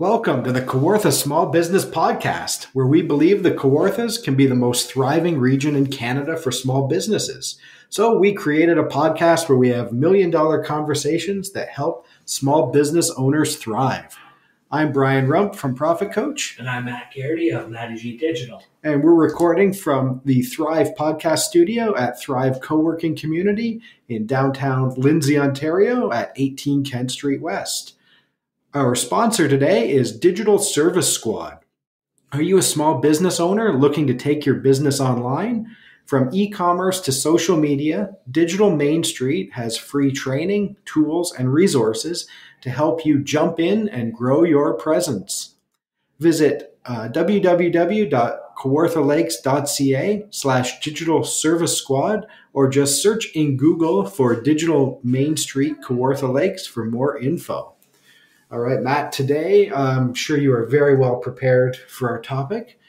Welcome to the Kawartha Small Business Podcast, where we believe the Kawarthas can be the most thriving region in Canada for small businesses. So we created a podcast where we have million dollar conversations that help small business owners thrive. I'm Brian Rump from Profit Coach. And I'm Matt Geraghty of Matty G Digital. And we're recording from the Thrive Podcast Studio at Thrive Co-working Community in downtown Lindsay, Ontario at 18 Kent Street West. Our sponsor today is Digital Service Squad. Are you a small business owner looking to take your business online? From e commerce to social media, Digital Main Street has free training, tools, and resources to help you jump in and grow your presence. Visit uh, www.kawarthalakes.ca slash digital service squad or just search in Google for Digital Main Street Kawartha Lakes for more info. All right, Matt, today I'm sure you are very well prepared for our topic.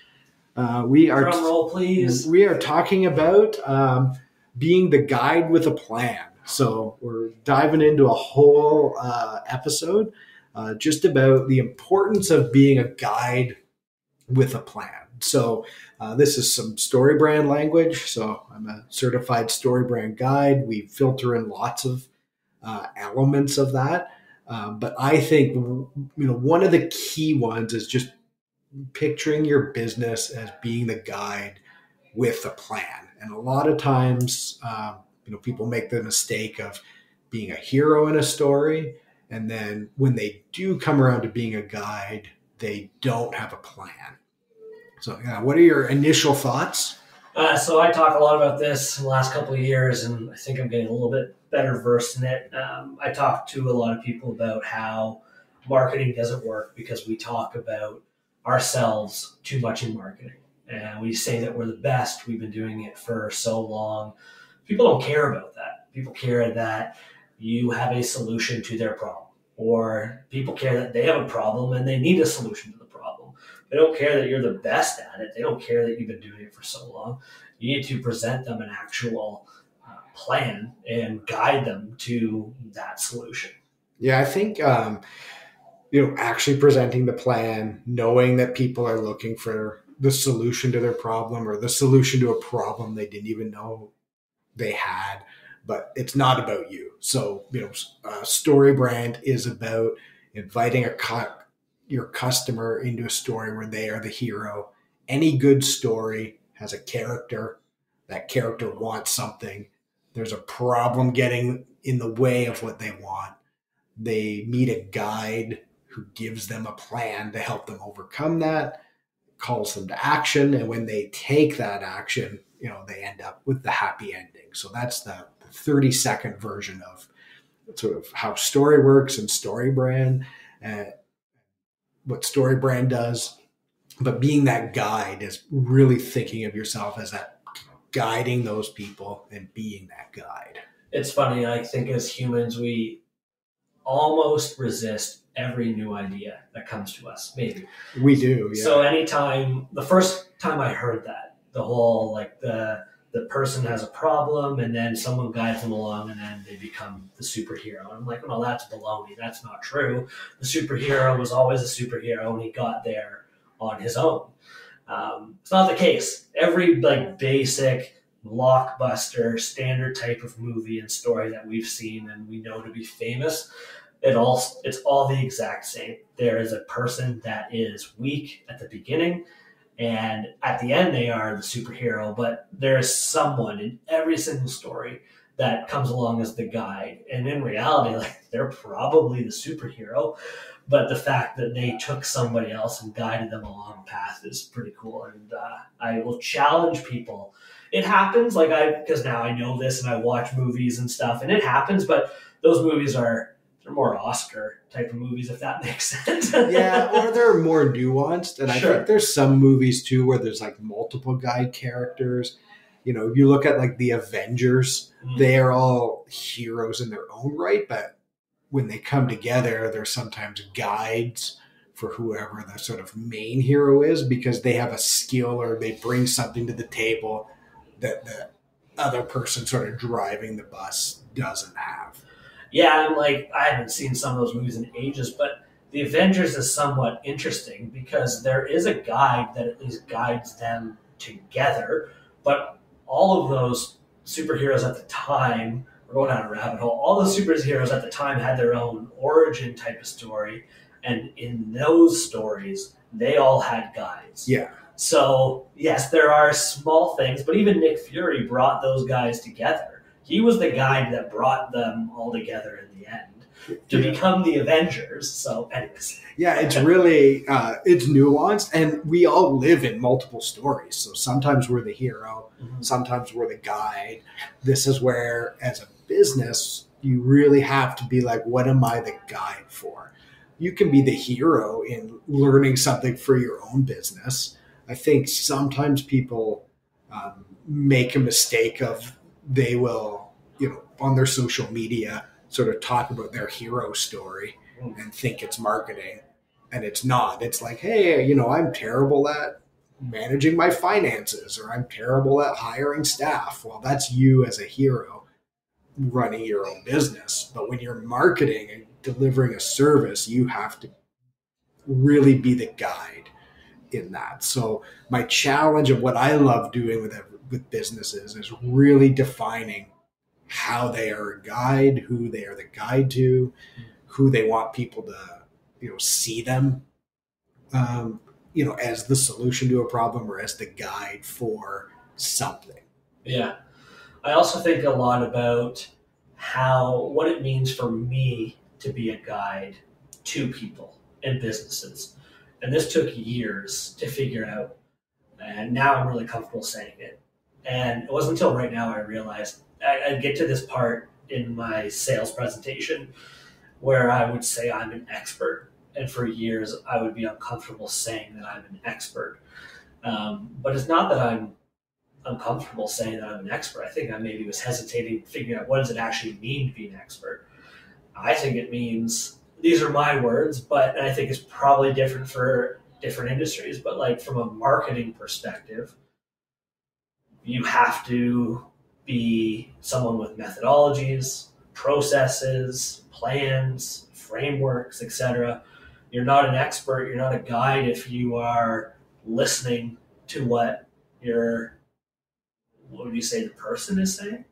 Uh, we are Drum roll, please. We are talking about um, being the guide with a plan. So we're diving into a whole uh, episode uh, just about the importance of being a guide with a plan. So uh, this is some story brand language. So I'm a certified story brand guide. We filter in lots of uh, elements of that. Um, but I think you know one of the key ones is just picturing your business as being the guide with a plan. And a lot of times, um, you know, people make the mistake of being a hero in a story, and then when they do come around to being a guide, they don't have a plan. So, yeah, what are your initial thoughts? Uh, so I talk a lot about this the last couple of years, and I think I'm getting a little bit better versed in it. Um, I talk to a lot of people about how marketing doesn't work because we talk about ourselves too much in marketing. And we say that we're the best. We've been doing it for so long. People don't care about that. People care that you have a solution to their problem, or people care that they have a problem and they need a solution to the problem. They don't care that you're the best at it. They don't care that you've been doing it for so long. You need to present them an actual plan and guide them to that solution. Yeah, I think um, you know actually presenting the plan, knowing that people are looking for the solution to their problem or the solution to a problem they didn't even know they had, but it's not about you. So you know, story brand is about inviting a cu- your customer into a story where they are the hero. Any good story has a character. That character wants something there's a problem getting in the way of what they want. They meet a guide who gives them a plan to help them overcome that, calls them to action. And when they take that action, you know, they end up with the happy ending. So that's the 30 second version of sort of how story works and story brand, uh, what story brand does. But being that guide is really thinking of yourself as that guiding those people and being that guide. It's funny. I think as humans, we almost resist every new idea that comes to us. Maybe we do. Yeah. So anytime the first time I heard that, the whole like the the person has a problem and then someone guides them along and then they become the superhero. And I'm like, well, that's baloney. That's not true. The superhero was always a superhero and he got there on his own. Um, it's not the case. Every like basic blockbuster standard type of movie and story that we've seen and we know to be famous, it all it's all the exact same. There is a person that is weak at the beginning, and at the end they are the superhero. But there is someone in every single story that comes along as the guide, and in reality, like they're probably the superhero but the fact that they took somebody else and guided them along the path is pretty cool. And uh, I will challenge people. It happens, like I, because now I know this and I watch movies and stuff, and it happens. But those movies are they're more Oscar type of movies, if that makes sense. yeah, or they're more nuanced. And I think there's some movies too where there's like multiple guide characters. You know, you look at like the Avengers, mm-hmm. they are all heroes in their own right, but when they come together, they're sometimes guides for whoever the sort of main hero is because they have a skill or they bring something to the table that the other person sort of driving the bus doesn't have. Yeah, I'm like I haven't seen some of those movies in ages, but the Avengers is somewhat interesting because there is a guide that at least guides them together, but all of those superheroes at the time, we're going down a rabbit hole, all the superheroes at the time had their own origin type of story, and in those stories, they all had guides. Yeah. So, yes, there are small things, but even Nick Fury brought those guys together. He was the guide that brought them all together in the end to Yeah. become the Avengers. So, anyways, Yeah, it's really uh, it's nuanced, and we all live in multiple stories. So sometimes we're the hero, sometimes we're the guide. This is where, as a business, you really have to be like, what am I the guide for? You can be the hero in learning something for your own business. I think sometimes people um, make a mistake of they will, you know, on their social media, sort of talk about their hero story and think it's marketing and it's not. It's like, hey, you know, I'm terrible at managing my finances or I'm terrible at hiring staff. Well, that's you as a hero running your own business. But when you're marketing and delivering a service, you have to really be the guide in that. So my challenge of what I love doing with with businesses is really defining how they are a guide, who they are the guide to, who they want people to you know see them um, you know as the solution to a problem or as the guide for something Yeah. I also think a lot about how what it means for me to be a guide to people and businesses. And this took years to figure out. And now I'm really comfortable saying it. And it wasn't until right now I realized I, I'd get to this part in my sales presentation where I would say I'm an expert. And for years, I would be uncomfortable saying that I'm an expert. Um, but it's not that I'm uncomfortable saying that I'm an expert. I think I maybe was hesitating figuring out what does it actually mean to be an expert. I think it means these are my words, but I think it's probably different for different industries. But like from a marketing perspective, you have to be someone with methodologies, processes, plans, frameworks, etc. You're not an expert, you're not a guide if you are listening to what your what would you say the person is saying?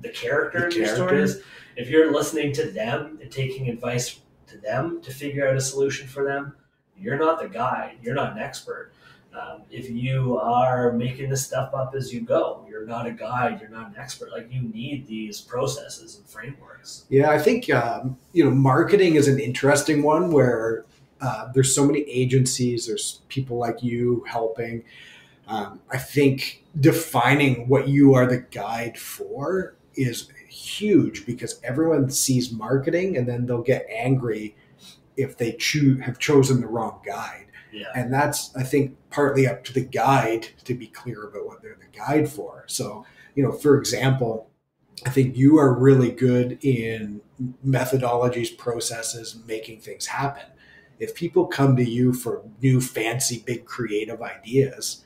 The character The in your story is. If you're listening to them and taking advice to them to figure out a solution for them, you're not the guide. You're not an expert. Um, if you are making this stuff up as you go, you're not a guide. You're not an expert. Like you need these processes and frameworks. yeah i think um, you know marketing is an interesting one where uh, there's so many agencies there's people like you helping um, i think defining what you are the guide for is huge because everyone sees marketing and then they'll get angry if they choose have chosen the wrong guide. Yeah. and that's i think partly up to the guide to be clear about what they're the guide for. So you know for example i think you are really good in methodologies processes making things happen. If people come to you for new fancy big creative ideas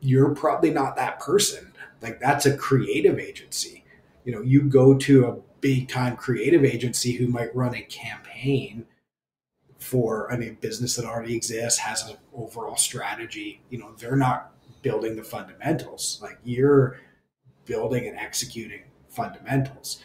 you're probably not that person. Like that's a creative agency. You know you go to a big time creative agency who might run a campaign for a business that already exists has an overall strategy. You know they're not building the fundamentals. Like you're building and executing fundamentals.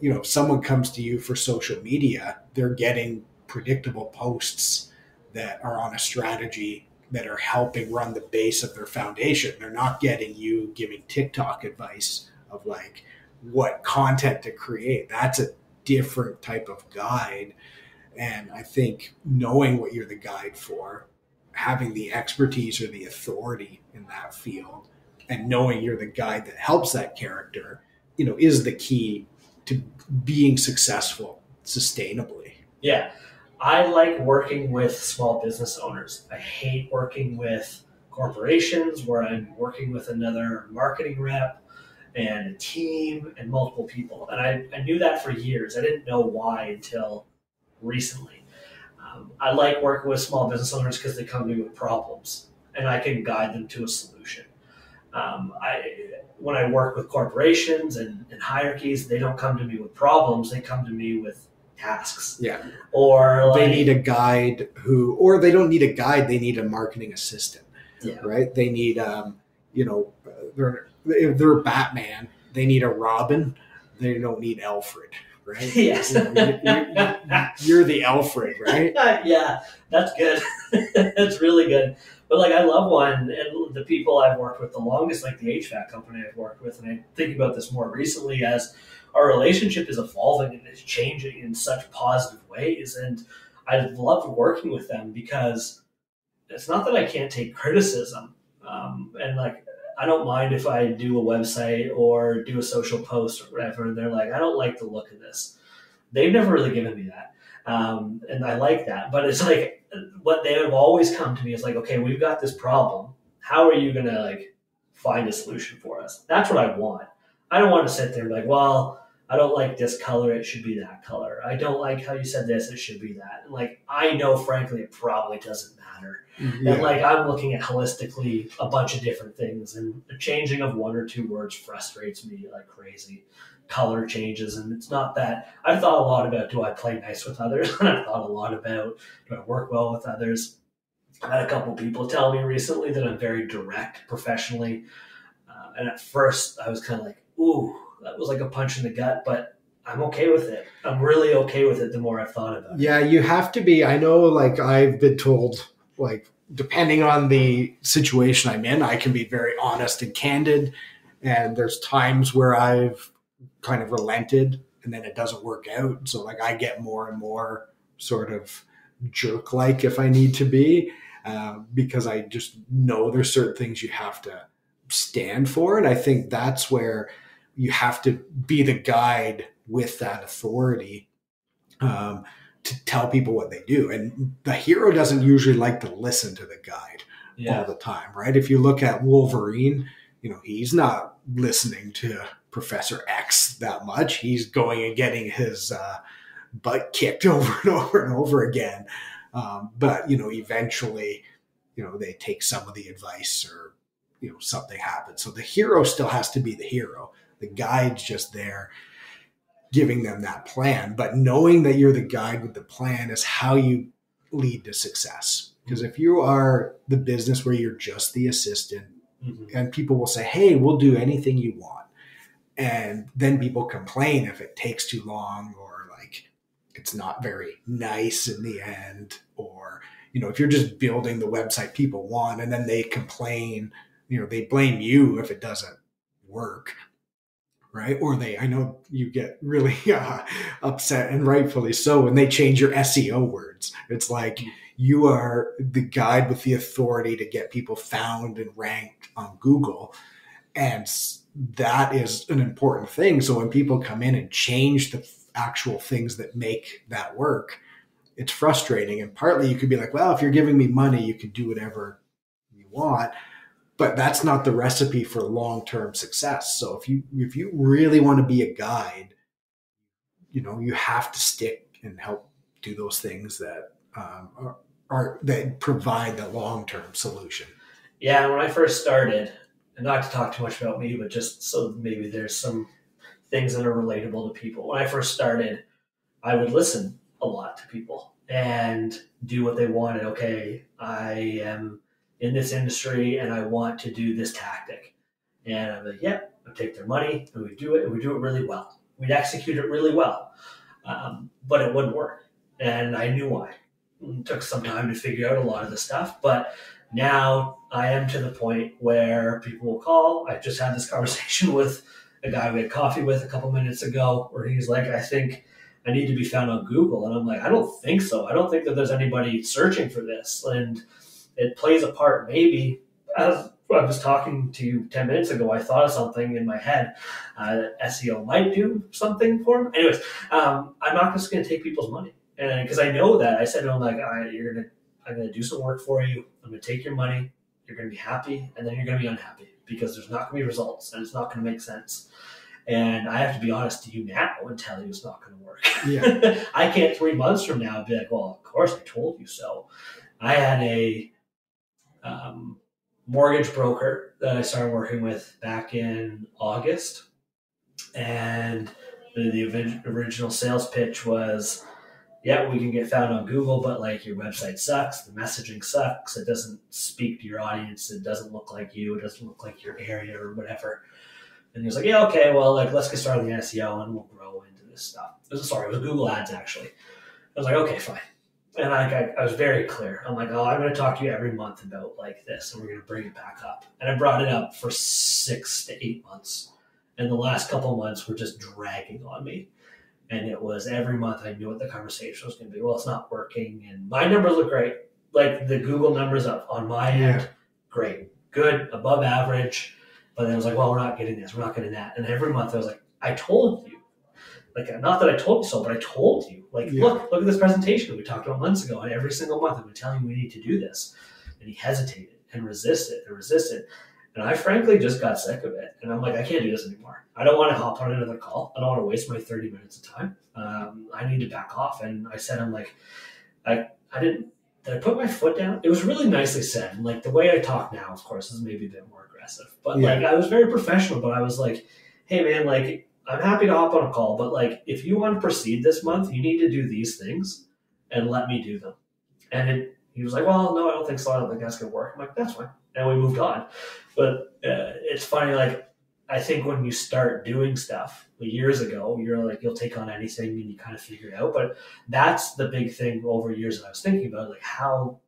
You know if someone comes to you for social media they're getting predictable posts that are on a strategy that are helping run the base of their foundation they're not getting you giving tiktok advice of like what content to create that's a different type of guide and I think knowing what you're the guide for, having the expertise or the authority in that field, and knowing you're the guide that helps that character, you know, is the key to being successful sustainably. Yeah. I like working with small business owners. I hate working with corporations where I'm working with another marketing rep and a team and multiple people. And I, I knew that for years. I didn't know why until recently. Um, I like working with small business owners because they come to me with problems and I can guide them to a solution. Um, I, when I work with corporations and, and hierarchies, they don't come to me with problems, they come to me with tasks. Yeah. Or like, they need a guide who, or they don't need a guide. They need a marketing assistant. Yeah. Right. They need, um, you know, they're they're Batman, they need a Robin. They don't need Alfred. Right. yes. You know, you- You're the Alfred, right? yeah, that's good. that's really good. But like, I love one, and the people I've worked with the longest, like the HVAC company I've worked with, and I'm thinking about this more recently as our relationship is evolving and it's changing in such positive ways, and I love working with them because it's not that I can't take criticism, um, and like. I don't mind if I do a website or do a social post or whatever, and they're like, I don't like the look of this. They've never really given me that um, and I like that. But it's like what they have always come to me is like, okay, we've got this problem. How are you gonna like find a solution for us? That's what I want. I don't want to sit there and be like, well, I don't like this color. It should be that color. I don't like how you said this. It should be that. And like, I know, frankly, it probably doesn't matter. Mm-hmm. Yeah. And like, I'm looking at holistically a bunch of different things, and the changing of one or two words frustrates me like crazy. Color changes, and it's not that I've thought a lot about do I play nice with others, and I've thought a lot about do I work well with others. I've had a couple people tell me recently that I'm very direct professionally, uh, and at first I was kind of like, "Ooh, that was like a punch in the gut," but I'm okay with it. I'm really okay with it. The more I've thought about it. Yeah, you have to be. I know, like, I've been told, like, depending on the situation I'm in, I can be very honest and candid. And there's times where I've kind of relented and then it doesn't work out. So, like, I get more and more sort of jerk like if I need to be, um, because I just know there's certain things you have to stand for. And I think that's where you have to be the guide with that authority. Um, to tell people what they do. And the hero doesn't usually like to listen to the guide all the time, right? If you look at Wolverine, you know, he's not listening to Professor X that much. He's going and getting his uh, butt kicked over and over and over again. Um, but, you know, eventually, you know, they take some of the advice or, you know, something happens. So the hero still has to be the hero. The guide's just there giving them that plan. But knowing that you're the guide with the plan is how you lead to success. Because if you are the business where you're just the assistant, Mhm. and people will say, Hey, we'll do anything you want. And then people complain if it takes too long or like it's not very nice in the end. Or, you know, if you're just building the website people want and then they complain, you know, they blame you if it doesn't work right? Or they, I know you get really uh, upset and rightfully so when they change your SEO words. It's like you are the guide with the authority to get people found and ranked on Google. And that is an important thing. So when people come in and change the actual things that make that work, it's frustrating. And partly you could be like, well, if you're giving me money, you can do whatever you want but that's not the recipe for long-term success so if you if you really want to be a guide you know you have to stick and help do those things that um, are, are that provide the long-term solution Yeah, when I first started, not to talk too much about me, but just so maybe there's some things that are relatable to people. When I first started, I would listen a lot to people and do what they wanted. Okay, I am in this industry and I want to do this tactic. And I'm like, yep, I take their money and we do it and we do it really well. We'd execute it really well. Um, but it wouldn't work. And I knew why. It took some time to figure out a lot of the stuff, but now I am to the point where people will call. I just had this conversation with a guy we had coffee with a couple minutes ago where he's like, I think I need to be found on Google. And I'm like, I don't think so. I don't think that there's anybody searching for this. And it plays a part, maybe. As I was talking to you 10 minutes ago, I thought of something in my head uh, that SEO might do something for him. Anyways, um, I'm not just going to take people's money. And because I know that, I said him, like, you're going to I'm going to do some work for you. I'm going to take your money. You're going to be happy, and then you're going to be unhappy because there's not going to be results, and it's not going to make sense. And I have to be honest to you now and tell you it's not going to work. yeah I can't three months from now be like, well, of course I told you so. I had a um, mortgage broker that I started working with back in August, and the, the original sales pitch was yeah, we can get found on Google, but like your website sucks, the messaging sucks, it doesn't speak to your audience, it doesn't look like you, it doesn't look like your area or whatever. And he was like, yeah, okay, well, like let's get started on the SEO and we'll grow into this stuff. It was sorry, it was Google Ads actually. I was like, okay, fine. And I, I, I was very clear. I'm like, oh, I'm going to talk to you every month about like this, and we're going to bring it back up. And I brought it up for six to eight months, and the last couple months were just dragging on me and it was every month I knew what the conversation was going to be. Well, it's not working, and my numbers look great. Like the Google numbers up on my end, great, good, above average. But then I was like, well, we're not getting this, we're not getting that, and every month I was like, I told you, like not that I told you so, but I told you, like, yeah. look, look at this presentation we talked about months ago, and every single month I've been telling you we need to do this, and he hesitated and resisted and resisted. And I frankly just got sick of it. And I'm like, I can't do this anymore. I don't want to hop on another call. I don't want to waste my 30 minutes of time. Um, I need to back off. And I said, I'm like, I, I didn't, did I put my foot down? It was really nicely said. And like the way I talk now, of course, is maybe a bit more aggressive. But yeah. like I was very professional, but I was like, hey man, like I'm happy to hop on a call, but like if you want to proceed this month, you need to do these things and let me do them. And it, he was like, well, no, I don't think so. I don't think that's going to work. I'm like, that's fine. And we moved on. But uh, it's funny, like, I think when you start doing stuff years ago, you're like, you'll take on anything and you kind of figure it out. But that's the big thing over years that I was thinking about, like, how,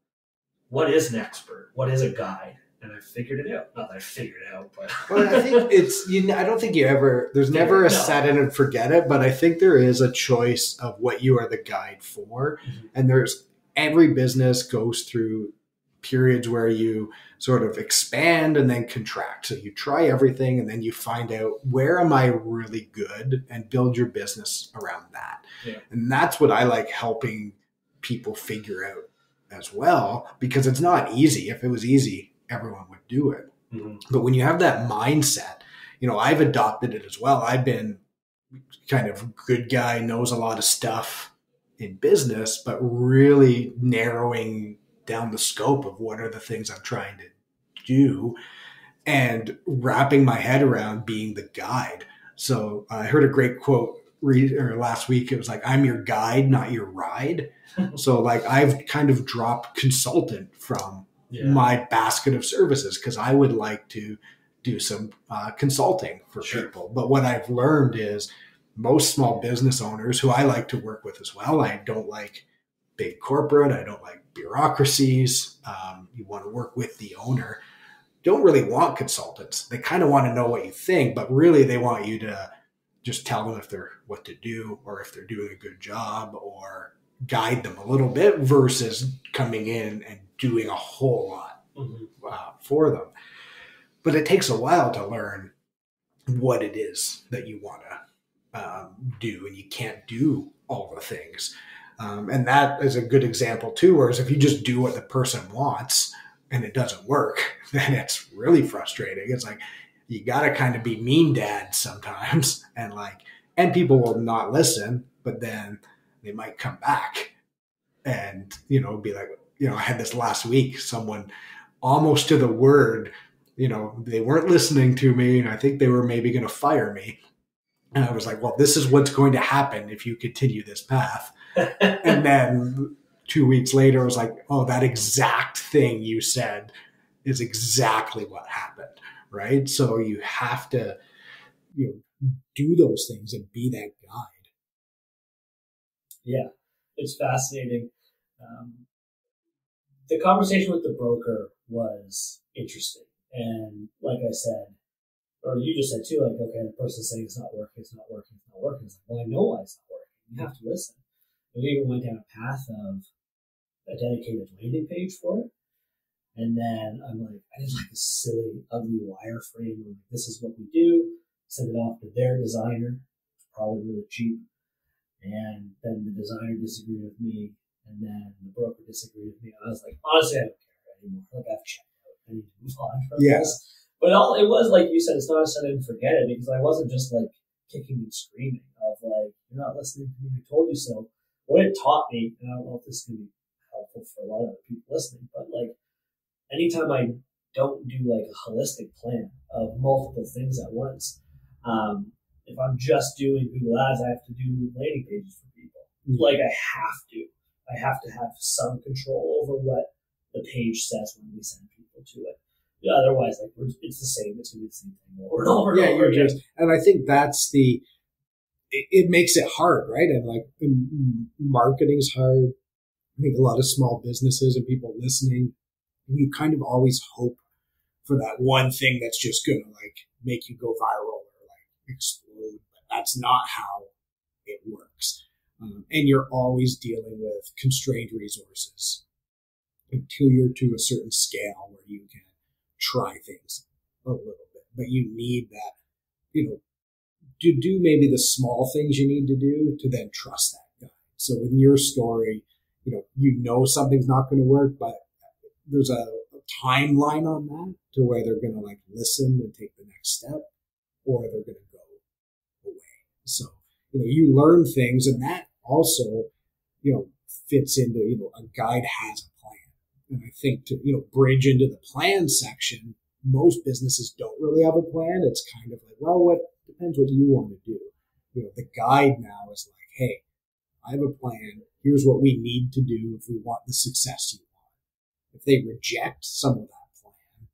what is an expert? What is a guide? and I figured it out. Not that I figured it out, but well, I think it's you. I don't think you ever. There's never a no. set in and forget it, but I think there is a choice of what you are the guide for, mm-hmm. and there's every business goes through periods where you sort of expand and then contract. So you try everything and then you find out where am I really good and build your business around that. Yeah. And that's what I like helping people figure out as well because it's not easy. If it was easy, everyone would do it. Mm-hmm. But when you have that mindset, you know, I've adopted it as well. I've been kind of good guy, knows a lot of stuff in business, but really narrowing down the scope of what are the things I'm trying to do and wrapping my head around being the guide. So uh, I heard a great quote read or last week. It was like, I'm your guide, not your ride. so like I've kind of dropped consultant from yeah. my basket of services because I would like to do some uh, consulting for sure. people. But what I've learned is most small business owners who I like to work with as well, I don't like big corporate. I don't like bureaucracies. Um, you want to work with the owner. Don't really want consultants. They kind of want to know what you think, but really they want you to just tell them if they're what to do or if they're doing a good job or guide them a little bit versus coming in and doing a whole lot mm-hmm. uh, for them. But it takes a while to learn what it is that you want to um, do, and you can't do all the things. Um, and that is a good example too. Whereas if you just do what the person wants and it doesn't work, then it's really frustrating. It's like you got to kind of be mean dad sometimes, and like, and people will not listen, but then they might come back and you know be like, you know, I had this last week. Someone almost to the word, you know, they weren't listening to me, and I think they were maybe going to fire me. And I was like, well, this is what's going to happen if you continue this path and then two weeks later, I was like, oh, that exact thing you said is exactly what happened. Right. So you have to, you know, do those things and be that guide. Yeah. It's fascinating. Um, the conversation with the broker was interesting. And like I said, or you just said too, like, okay, the person's saying it's not working, it's not working, it's not working. It's like, well, I know why it's not working. You have to listen. And we even went down a path of a dedicated landing page for it. And then I'm like, I did like a silly, ugly wireframe. Like, this is what we do. Send it off to their designer. It's probably really cheap. And then the designer disagreed with me. And then the broker disagreed with me. I was like, honestly, I don't care anymore. Like I've checked out. I need to move on from yes. this. But all it was like you said, it's not a set and forget it because I wasn't just like kicking and screaming of like, you're not listening to me. I told you so what it taught me, and I don't know if this can be helpful for a lot of people listening, but like anytime I don't do like a holistic plan of multiple things at once, um, if I'm just doing Google Ads, I have to do landing pages for people. Like I have to. I have to have some control over what the page says when we send people to it. Yeah, otherwise, like it's the same. It's gonna be the same thing over and over and yeah, over again. Just, and I think that's the. It, it makes it hard, right? And like marketing is hard. I think a lot of small businesses and people listening, you kind of always hope for that one thing that's just gonna like make you go viral or like explode. But that's not how it works. Um, and you're always dealing with constrained resources until you're to a certain scale where you can try things a little bit. But you need that, you know, to do maybe the small things you need to do to then trust that guy. So in your story, you know, you know something's not going to work, but there's a, a timeline on that to where they're going to like listen and take the next step or they're going to go away. So, you know, you learn things and that also, you know, fits into, you know, a guide has. And I think to, you know, bridge into the plan section, most businesses don't really have a plan. It's kind of like, well, what depends what you want to do. You know, the guide now is like, hey, I have a plan. Here's what we need to do if we want the success you want. If they reject some of that plan,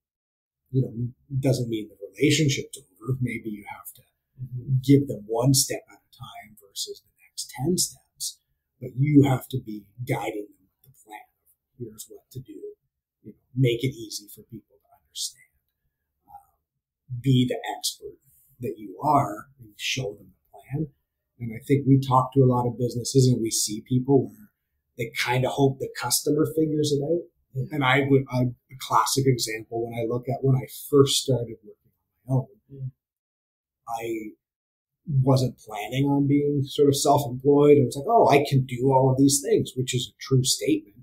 you know, doesn't mean the relationship's over. Maybe you have to mm-hmm. give them one step at a time versus the next 10 steps, but you have to be guiding them with the plan. Here's what to do. You know, make it easy for people to understand. Uh, be the expert that you are and show them the plan. And I think we talk to a lot of businesses and we see people where they kind of hope the customer figures it out. Yeah. And I would, I, a classic example when I look at when I first started working on my own, yeah. I wasn't planning on being sort of self-employed. It was like, oh, I can do all of these things, which is a true statement,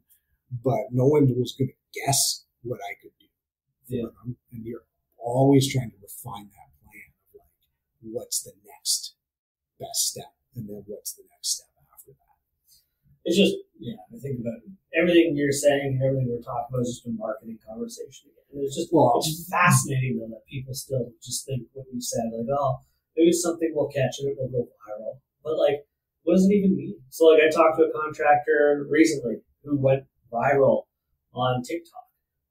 but no one was going to guess what I could do yeah. them. And you're always trying to refine that plan of like, what's the next best step? And then what's the next step after that? It's just, yeah, I think about everything you're saying and everything we're talking about is just a marketing conversation again. And it's just, well, it's fascinating though that people still just think what you said, like, oh, maybe something will catch and it will go viral. But like, what does it even mean? So like, I talked to a contractor recently who went viral on TikTok.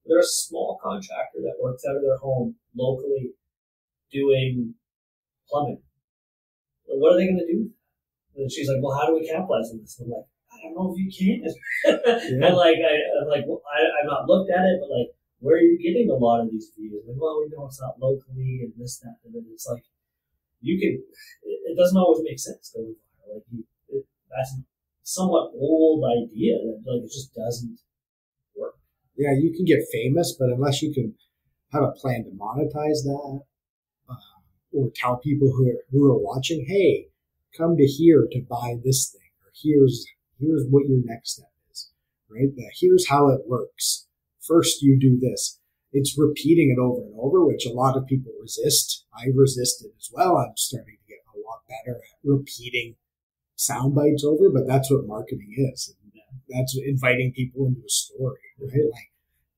They're a small contractor that works out of their home locally doing plumbing. what are they going to do? And she's like, well, how do we capitalize on this? And I'm like, I don't know if you can. yeah. And like, I, am like, well, I, I've not looked at it, but like, where are you getting a lot of these views? Like, well, we know it's not locally and this, that, and then it's like, you can. It, doesn't always make sense going viral. Like you, it, that's somewhat old idea that like it just doesn't work. Yeah, you can get famous, but unless you can have a plan to monetize that, uh, or tell people who are, who are watching, hey, come to here to buy this thing, or here's here's what your next step is, right? here's how it works. First, you do this it's repeating it over and over, which a lot of people resist. I resisted as well. I'm starting to get a lot better at repeating sound bites over, but that's what marketing is. And that's inviting people into a story, right? Like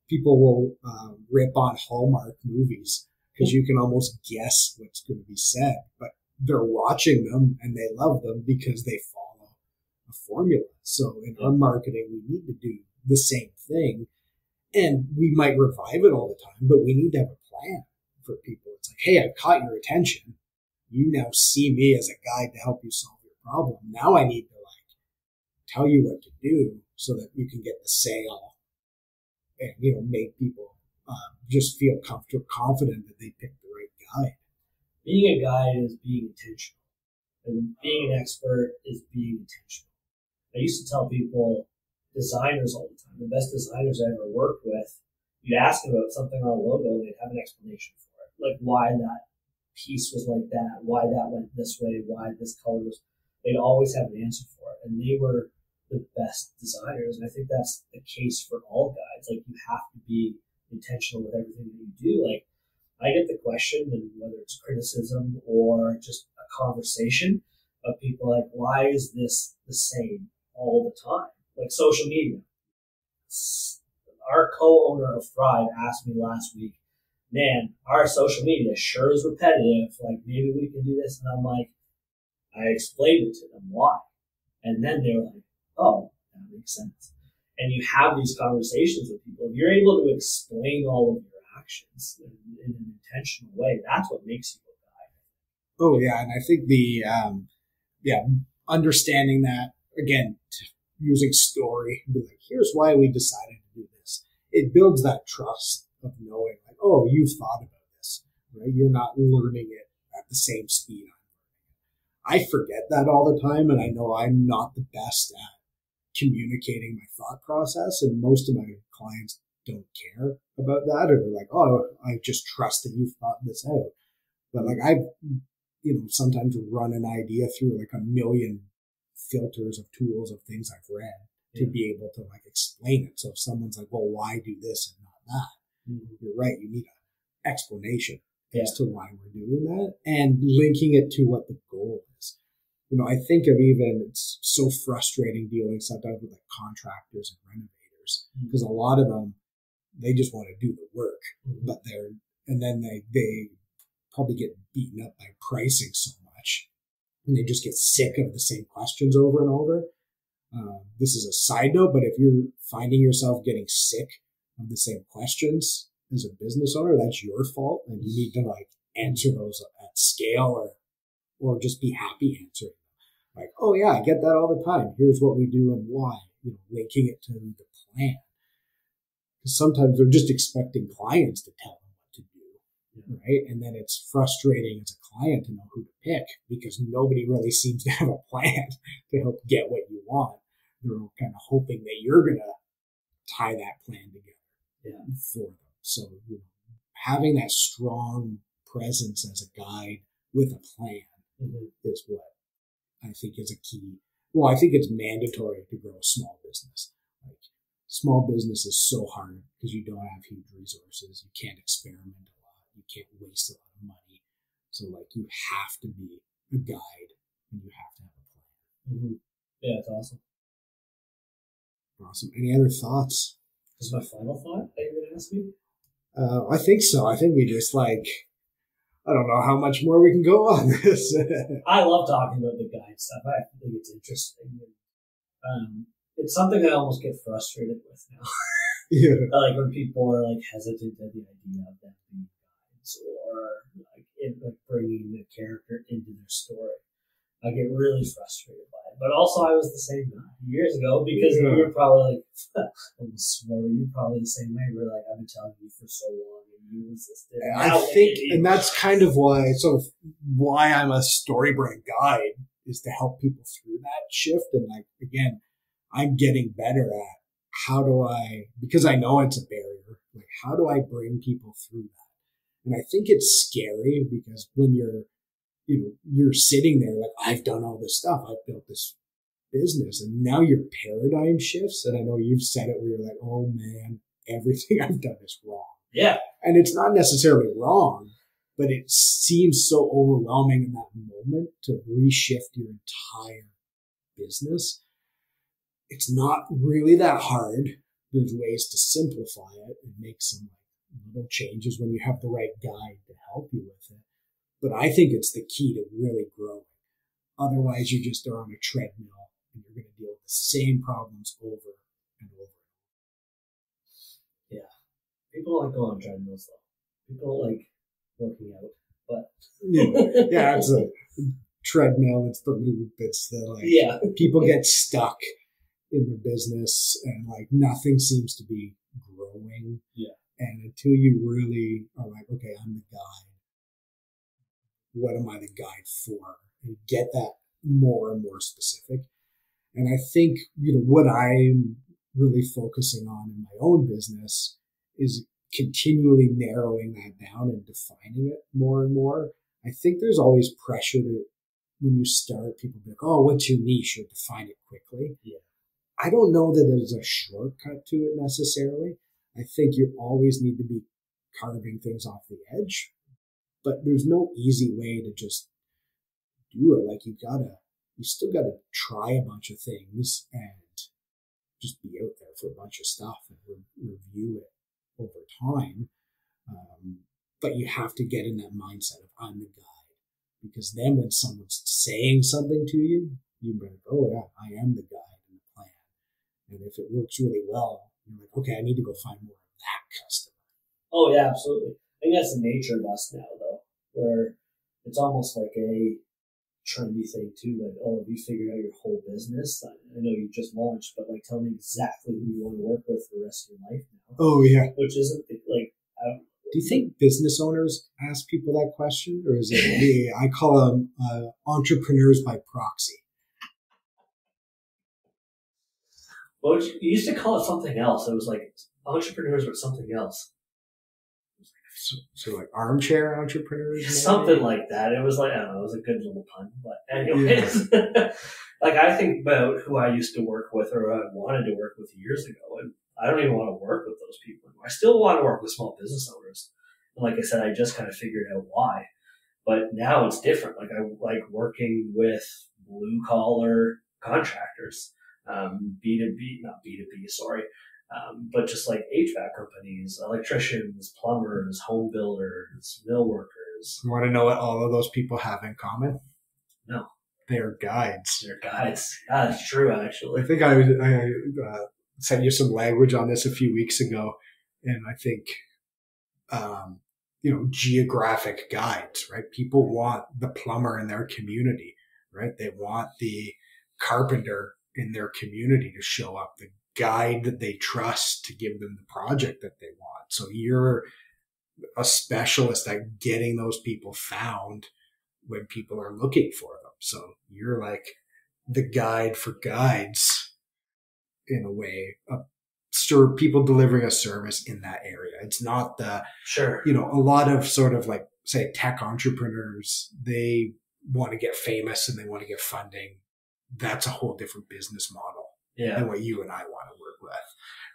people will uh, rip on Hallmark movies because you can almost guess what's going to be said, but they're watching them and they love them because they follow a formula. So in our marketing, we need to do the same thing and we might revive it all the time, but we need to have a plan for people. It's like, hey, I've caught your attention. You now see me as a guide to help you solve problem. Now I need to like tell you what to do so that you can get the sale and, you know, make people uh, just feel comfortable, confident that they picked the right guide. Being a guide is being intentional and being an expert is being intentional. I used to tell people designers all the time. The best designers I ever worked with, you'd ask them about something on a logo, they'd have an explanation for it. Like why that piece was like that, why that went this way, why this color was. They'd always have an answer for it. And they were the best designers. And I think that's the case for all guides. Like you have to be intentional with everything that you do. Like I get the question, and whether it's criticism or just a conversation of people like, why is this the same all the time? like social media. Our co-owner of Thrive asked me last week, man, our social media sure is repetitive. Like maybe we can do this. And I'm like, I explained it to them why. And then they were like, oh, that makes sense. And you have these conversations with people. If you're able to explain all of your actions in, in an intentional way, that's what makes you a guide. Oh yeah, and I think the um, yeah understanding that again using story, be like, here's why we decided to do this. It builds that trust of knowing, like, oh, you've thought about this, right? You're not learning it at the same speed. I forget that all the time, and I know I'm not the best at communicating my thought process, and most of my clients don't care about that, or they're like, oh, I just trust that you've thought this out. But like I've, you know, sometimes run an idea through like a million filters of tools of things I've read to yeah. be able to like explain it. So if someone's like, well, why do this and not that? Mm-hmm. You're right. You need an explanation yeah. as to why we're doing that and linking it to what the goal is. You know, I think of even, it's so frustrating dealing sometimes with like contractors and renovators because mm-hmm. a lot of them, they just want to do the work, mm-hmm. but they're, and then they, they probably get beaten up by pricing so much and they just get sick of the same questions over and over. Uh, this is a side note, but if you're finding yourself getting sick of the same questions as a business owner, that's your fault, and you need to like answer those at scale or or just be happy answering them. Like, oh yeah, I get that all the time. Here's what we do and why. You know, linking it to the plan. Because sometimes they're just expecting clients to tell them what to do, right? And then it's frustrating as a client to know who to pick because nobody really seems to have a plan to help get what you want. They're kind of hoping that you're going to tie that plan together yeah. for them. So, you know, having that strong presence as a guide with a plan mm-hmm. is what I think is a key. Well, I think it's mandatory to grow a small business. Like small business is so hard because you don't have huge resources. You can't experiment a lot. You can't waste a lot of money so like you have to be a guide and you have to have a plan. Mm-hmm. Yeah, that's awesome. Awesome. Any other thoughts? Is my final thought that you're gonna ask me? Uh, I think so. I think we just like I don't know how much more we can go on this. I love talking about the guide stuff. I think it's interesting. Um, it's something I almost get frustrated with now. yeah. like when people are like hesitant at the idea of them being guides or like in like bringing the character into their story. I get really frustrated by it. But also, I was the same years ago because yeah. you were probably like, almost swore, you probably the same way. We are like, I've been telling you for so long and you resisted. I think, and that's kind of why, sort of, why I'm a story brand guide is to help people through that shift. And like, again, I'm getting better at how do I, because I know it's a barrier, like, how do I bring people through that? And I think it's scary because when you're, you know, you're sitting there like, I've done all this stuff. I've built this business and now your paradigm shifts. And I know you've said it where you're like, oh man, everything I've done is wrong. Yeah. And it's not necessarily wrong, but it seems so overwhelming in that moment to reshift your entire business. It's not really that hard. There's ways to simplify it and make some little changes when you have the right guide to help you with it. But I think it's the key to really growing. Otherwise, you just are on a treadmill and you're going to deal with the same problems over and over. Yeah. People like go on treadmills though. People like working out, but yeah, yeah, it's a treadmill. It's the loop. It's the like, yeah. people get stuck in the business and like nothing seems to be growing. Yeah. And until you really are like, okay, I'm the guide. What am I the guide for? And get that more and more specific. And I think, you know, what I'm really focusing on in my own business is continually narrowing that down and defining it more and more. I think there's always pressure to, when you start, people be like, oh, what's your niche? Or define it quickly. Yeah. I don't know that there's a shortcut to it necessarily. I think you always need to be carving things off the edge, but there's no easy way to just do it. Like you gotta, you still gotta try a bunch of things and just be out there for a bunch of stuff and re- review it over time. Um, but you have to get in that mindset of I'm the guide because then when someone's saying something to you, you'd be like, oh yeah, I am the guide and the plan. And if it works really well, you're like, okay, I need to go find more of that customer. Oh yeah, absolutely. I think that's the nature of us now, though, where it's almost like a trendy thing too. Like, oh, have you figured out your whole business? I, I know you just launched, but like, tell me exactly who you want to work with for the rest of your life now. Oh yeah. Which isn't like, I don't. Do you think business owners ask people that question, or is it me? I call them uh, entrepreneurs by proxy? Well, you used to call it something else. It was like entrepreneurs were something else. So, so like armchair entrepreneurs, maybe? Something like that. It was like, I don't know, it was a good little pun. But anyways, like I think about who I used to work with or I wanted to work with years ago. And I don't even want to work with those people anymore. I still want to work with small business owners. And like I said, I just kind of figured out why. But now it's different. Like I like working with blue collar contractors, um, B2B, not B2B, sorry. Um, but just like HVAC companies, electricians, plumbers, home builders, mill workers. You want to know what all of those people have in common? No. They're guides. They're guides. That's true, actually. I think I, I uh, sent you some language on this a few weeks ago, and I think, um, you know, geographic guides, right? People want the plumber in their community, right? They want the carpenter in their community to show up, the guide that they trust to give them the project that they want. So you're a specialist at getting those people found when people are looking for them. So you're like the guide for guides in a way, a people delivering a service in that area. It's not the, Sure. you know, a lot of sort of like say tech entrepreneurs, they want to get famous and they want to get funding. That's a whole different business model Yeah. than what you and I want to work with.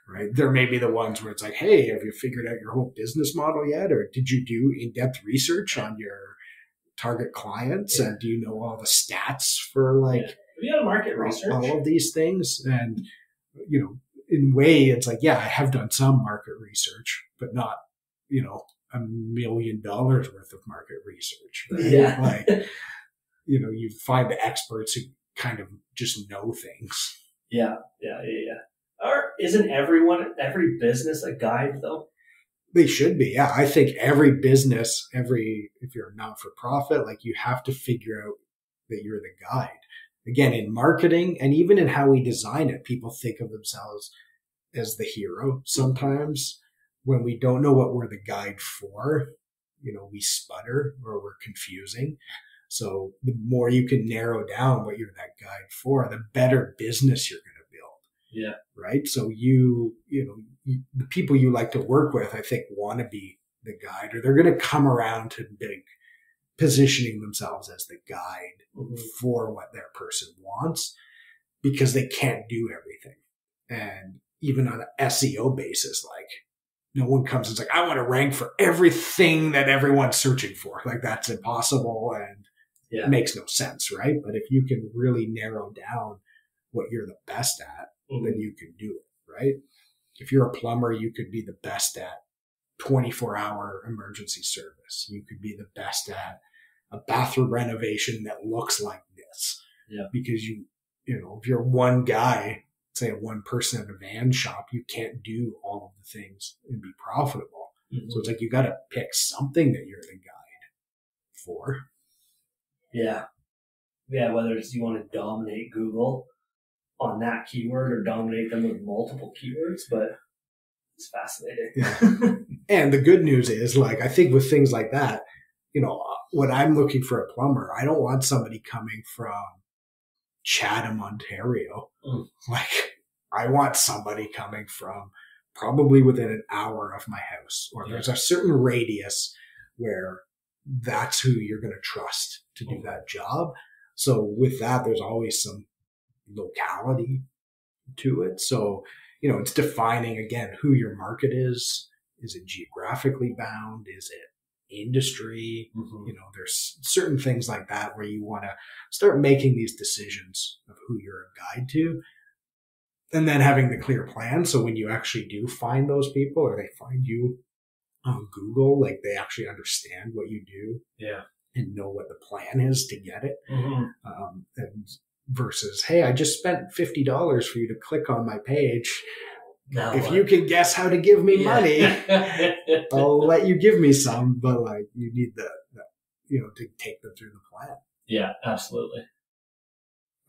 Right. There may be the ones where it's like, Hey, have you figured out your whole business model yet? Or did you do in depth research on your target clients? And do you know all the stats for like Yeah. Have you done market research? all of these things? And, you know, in way, it's like, yeah, I have done some market research, but not, you know, a million dollars worth of market research. right? Yeah. Like, you know, you find the experts who kind of just know things. Yeah, yeah, yeah, yeah. Isn't everyone, every business a guide though? They should be. Yeah. I think every business, every, if you're a not for profit, like you have to figure out that you're the guide. Again, in marketing and even in how we design it, people think of themselves as the hero sometimes when we don't know what we're the guide for. You know, we sputter or we're confusing. So the more you can narrow down what you're that guide for, the better business you're going Yeah. right? So you, you know, you, the people you like to work with, I think, want to be the guide, or they're going to come around to big positioning themselves as the guide Mhm. for what their person wants because they can't do everything. And even on an SEO basis, like no one comes and's like, I want to rank for everything that everyone's searching for. Like that's impossible and Yeah. it makes no sense, right? But if you can really narrow down what you're the best at, then you can do it, right? If you're a plumber, you could be the best at 24 hour emergency service. You could be the best at a bathroom renovation that looks like this. Yeah. Because you, you know, if you're one guy, say one person at a van shop, you can't do all of the things and be profitable. Mhm. So it's like you got to pick something that you're the guide for. Yeah. Yeah, whether it's you want to dominate Google on that keyword or dominate them with multiple keywords, but it's fascinating. Yeah. And the good news is, like, I think with things like that, you know, when I'm looking for a plumber, I don't want somebody coming from Chatham, Ontario. Mm. Like, I want somebody coming from probably within an hour of my house, or Yeah. there's a certain radius where that's who you're going to trust to do Mm. that job. So with that, there's always some locality to it. So, you know, it's defining again who your market is. Is it geographically bound? Is it industry? Mhm. You know, there's certain things like that where you want to start making these decisions of who you're a guide to. And then having the clear plan. So when you actually do find those people or they find you on Google, like they actually understand what you do Yeah. and know what the plan is to get it. Mhm. Um, and versus, hey, I just spent $50 for you to click on my page. Now if you can guess how to give me Yeah. money, I'll let you give me some, but like you need the, the you know, to take them through the plan. yeah, absolutely.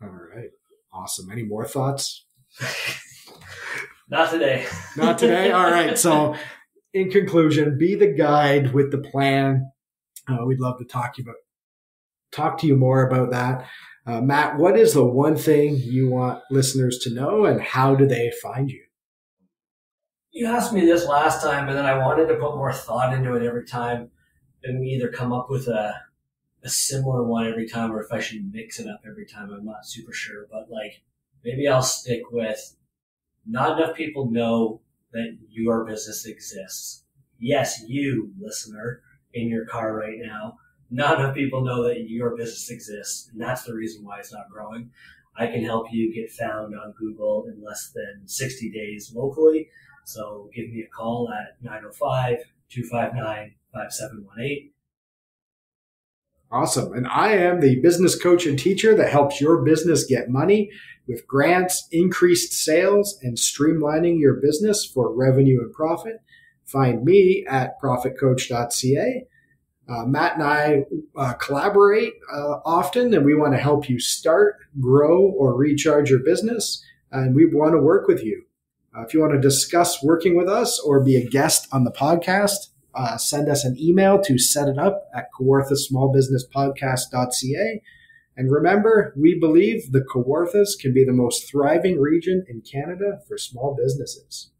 All right. Awesome. Any more thoughts? Not today. Not today. All right. So, in conclusion, be the guide with the plan. Uh, we'd love to talk to you about talk to you more about that. Uh, Matt, what is the one thing you want listeners to know, and how do they find you? You asked me this last time, and then I wanted to put more thought into it every time, and either come up with a a similar one every time, or if I should mix it up every time. I'm not super sure, but like maybe I'll stick with. Not enough people know that your business exists. Yes, you listener in your car right now. Not enough people know that your business exists, and that's the reason why it's not growing. I can help you get found on Google in less than 60 days locally. So give me a call at 905 259 5718. Awesome. And I am the business coach and teacher that helps your business get money with grants, increased sales, and streamlining your business for revenue and profit. Find me at profitcoach.ca. Uh, Matt and I uh, collaborate uh, often, and we want to help you start, grow, or recharge your business. And we want to work with you. Uh, if you want to discuss working with us or be a guest on the podcast, uh, send us an email to set it up at kawarthasmallbusinesspodcast.ca. And remember, we believe the Kawarthas can be the most thriving region in Canada for small businesses.